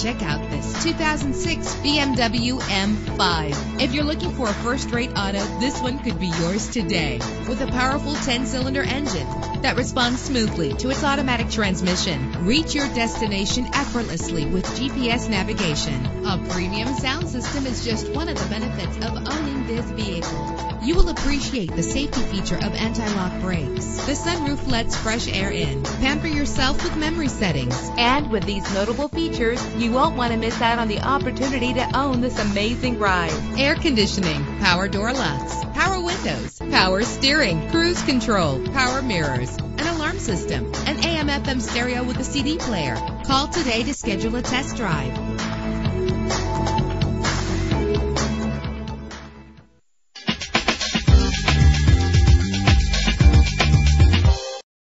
Check out this 2006 BMW M5. If you're looking for a first-rate auto, this one could be yours today. With a powerful 10-cylinder engine that responds smoothly to its automatic transmission. Reach your destination effortlessly with GPS navigation. A premium sound system is just one of the benefits of owning this vehicle. You will appreciate the safety feature of anti-lock brakes. The sunroof lets fresh air in. Pamper yourself with memory settings. And with these notable features, you won't want to miss out on the opportunity to own this amazing ride. Air conditioning, power door locks, power windows, power steering, cruise control, power mirrors, an alarm system, an AM FM stereo with a CD player. Call today to schedule a test drive.